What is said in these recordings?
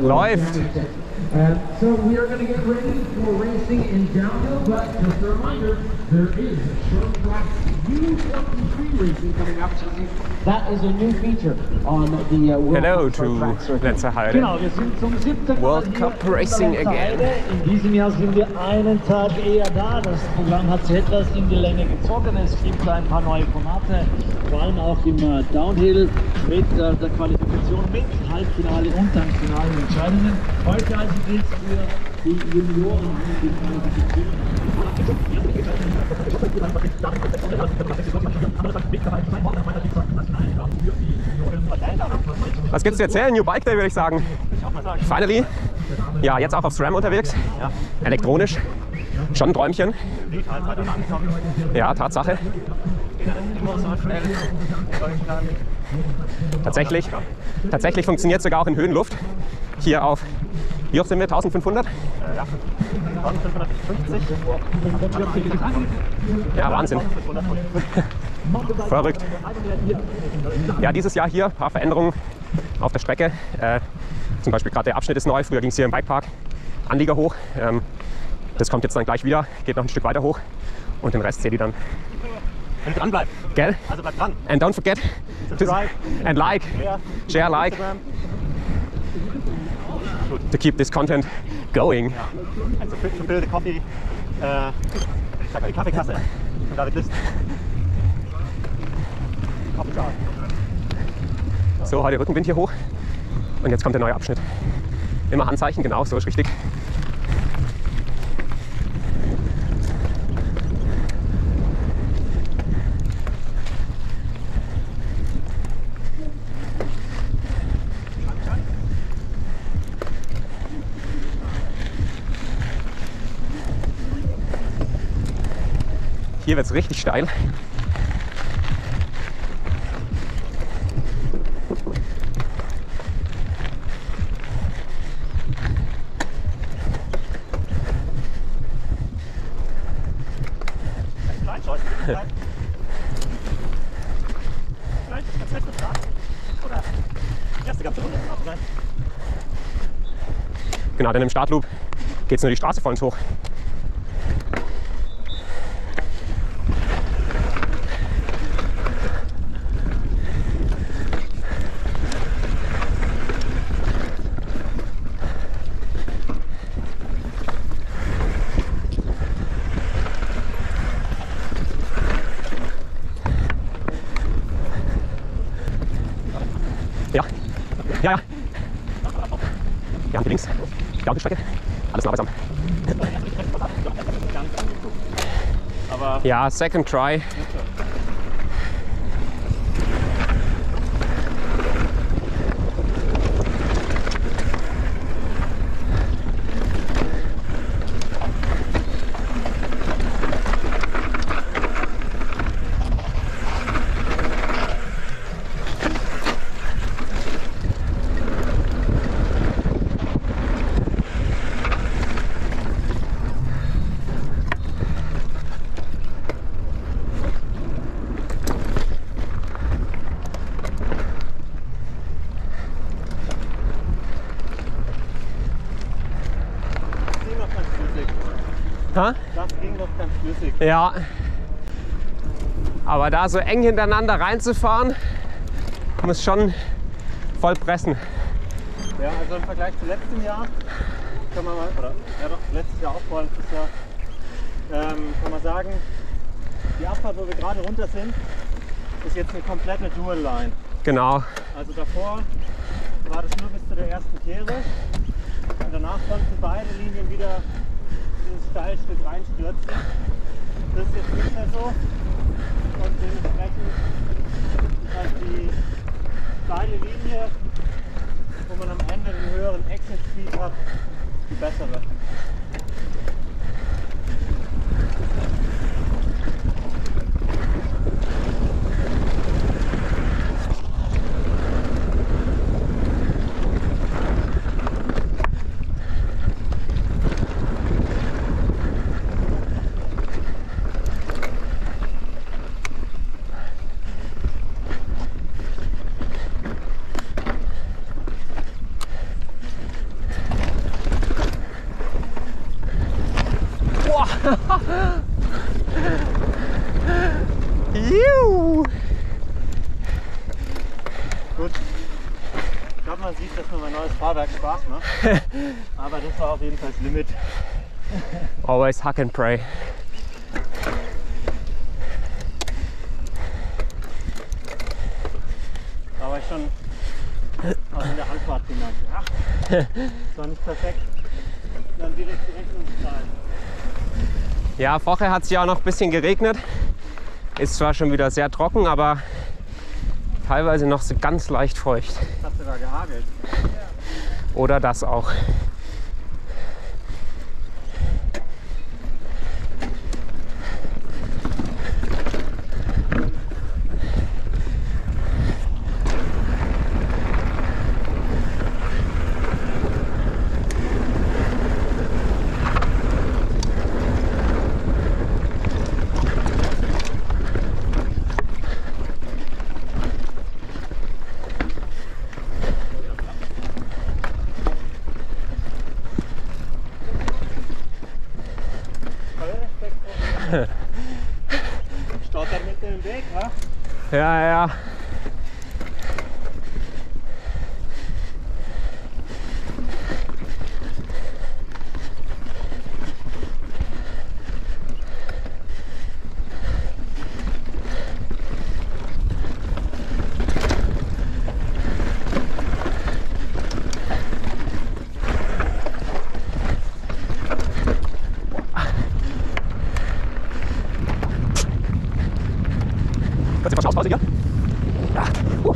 Läuft. Uh, so we are going to get ready for racing in downhill, but just a reminder, there is a short track U23 racing coming up. That is a new feature on the uh, World Hello Cup to Track Circuit. Letzerheide. Genau, wir sind zum siebten World Mal Cup Racing again. In diesem Jahr sind wir einen Tag eher da. Das Programm hat sich etwas in die Länge gezogen. Es gibt ein paar neue Formate, vor allem auch im äh, Downhill mit äh, der Qualifikation, mit Halbfinale und dann finalen Entscheidungen. Heute also geht es für die Junioren um die Was gibt's zu erzählen? New Bike Day würde ich sagen. Finally. Ja, jetzt auch auf SRAM unterwegs. Elektronisch. Schon ein Träumchen. Ja, Tatsache. Tatsächlich. Tatsächlich funktioniert sogar auch in Höhenluft. Hier auf, wie hoch sind wir? 1500? Ja, Wahnsinn. Verrückt. Ja, dieses Jahr hier ein paar Veränderungen auf der Strecke. Äh, zum Beispiel gerade der Abschnitt ist neu. Früher ging es hier im Bikepark Anlieger hoch. Ähm, das kommt jetzt dann gleich wieder, geht noch ein Stück weiter hoch. Und den Rest seht ihr dann. Wenn du dran bleibst. Gell? Also bleib dran. And don't forget to Subscribe. and like, Ja. share, like Instagram. to keep this content going. Also für, für Bill Coffee. Äh, ich sag mal die Kaffeekasse. Von David List. Coffee Jar. So, heute Rückenwind hier hoch. Und jetzt kommt der neue Abschnitt. Immer Handzeichen, genau, so ist richtig. Hier wird es richtig steil. Genau, denn im Startloop geht es nur die Straße vollends hoch. Ja, ja, ja. Ja, und Downhill-Strecke. Alles. Aber Ja, second try. das ging noch ganz flüssig. Ha? Das ging noch ganz flüssig. Ja. Aber da so eng hintereinander reinzufahren, muss schon voll pressen. Ja, also im Vergleich zu letztem Jahr kann man mal, oder ja doch, letztes Jahr auch vorletztes Jahr, ähm, kann man sagen, die Abfahrt, wo wir gerade runter sind, ist jetzt eine komplette Dual Line. Genau. Also davor war das nur bis zu der ersten Kehre und danach konnten beide Linien wieder Steilstück reinstürzen. Das ist jetzt nicht mehr so und dementsprechend ist die steile Linie, wo man am Ende den höheren Exit Speed hat, die bessere. Juhu. Gut. Ich glaube, man sieht, dass mir mein neues Fahrwerk Spaß macht. Aber das war auf jeden Fall das Limit. Always hack and pray. Da war ich schon auch in der Anfahrt gemerkt. Ach, das war nicht perfekt. Dann direkt die Rechnung zahlen. Ja, vorher hat es ja auch noch ein bisschen geregnet. Ist zwar schon wieder sehr trocken, aber teilweise noch so ganz leicht feucht. Das hat sogar gehagelt. Oder das auch. Dir. Stottert mitten im Weg, wa? Ja, ja. Kurze Verschnaufspause hier. Ja. Uh.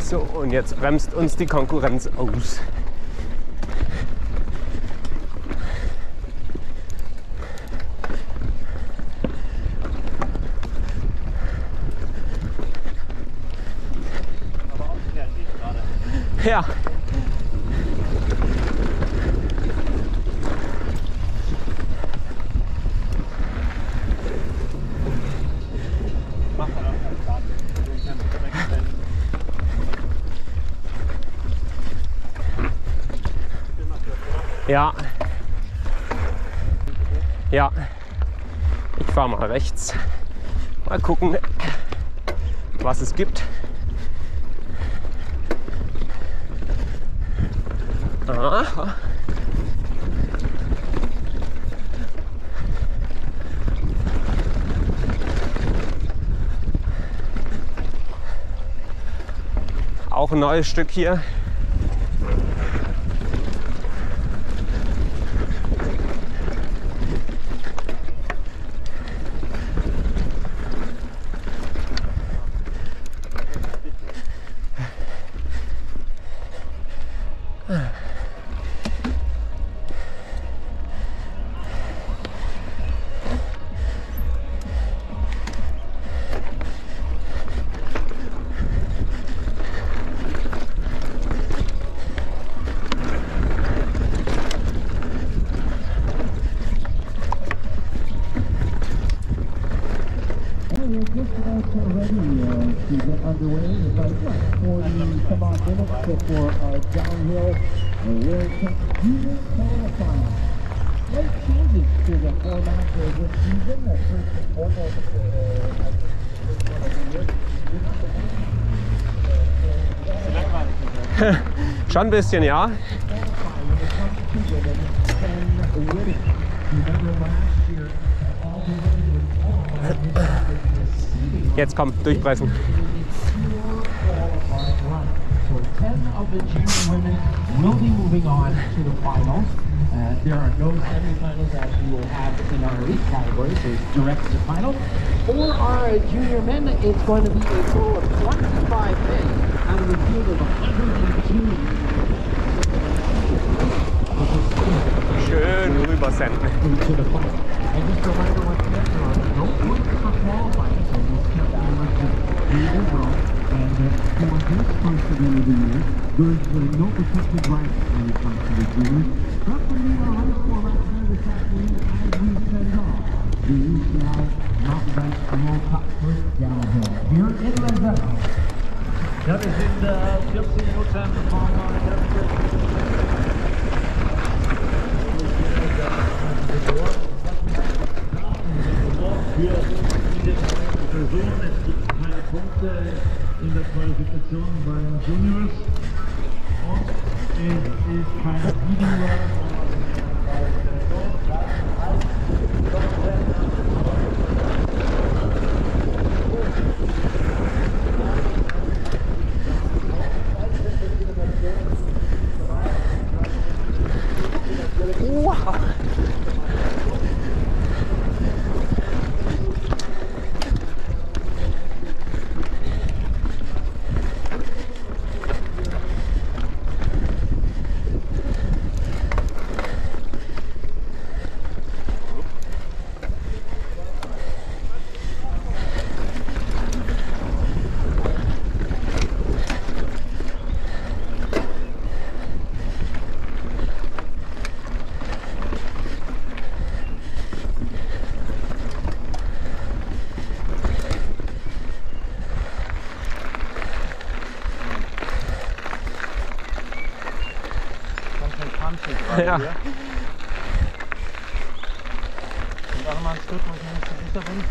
So, und jetzt bremst uns die Konkurrenz aus. Ja. Macht er auch keinen Spaß. Den kannst du wegstellen. Den macht er, oder? Ja. Ja. Ich fahre mal rechts. Mal gucken, was es gibt. Aha. Auch ein neues Stück hier. Underway. It's about what, 40 some odd minutes before our downhill Cup Junior qualifying. Slight changes to the format for this season. Uh, first and foremost, uh, the the the. Schon ein bisschen, ja. qualifying when it the junior women will be moving on to the finals. Uh, there are no semifinals as we will have in our elite category, so it's direct to final. For our junior men, it's going to be a total of 25 men out of a field of 102. Schön the final. And just a reminder once again, there are no points for qualifying, so we'll to the overall. Uh, for this first event of the year, there's uh, no protected rights when it comes to the juniors. We need our high score right there this afternoon as we send off the UCI Mountain Bike World Cup first downhill here in Lezamo. Schön. Here in Lezamo, 25 men out of a field gerade Ja. hier. Und auch mal ein Stück, wo ich mir nicht so sicher bin,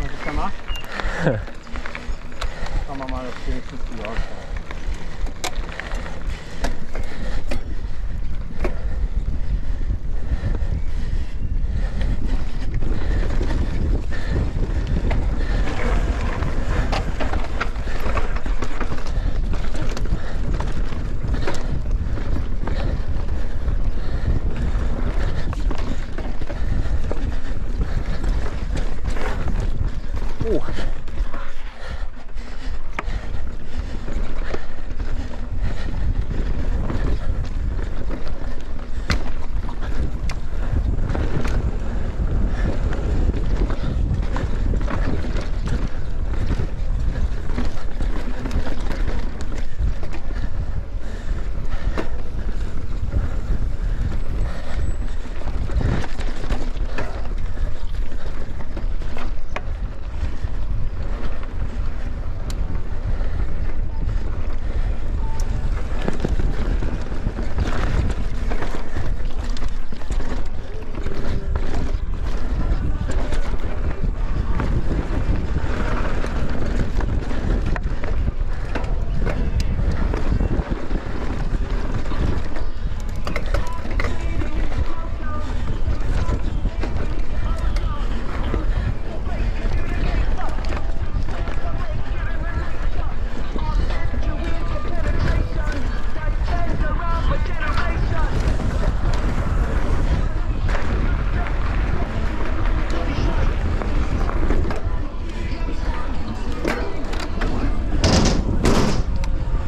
was ich da mache.